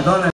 a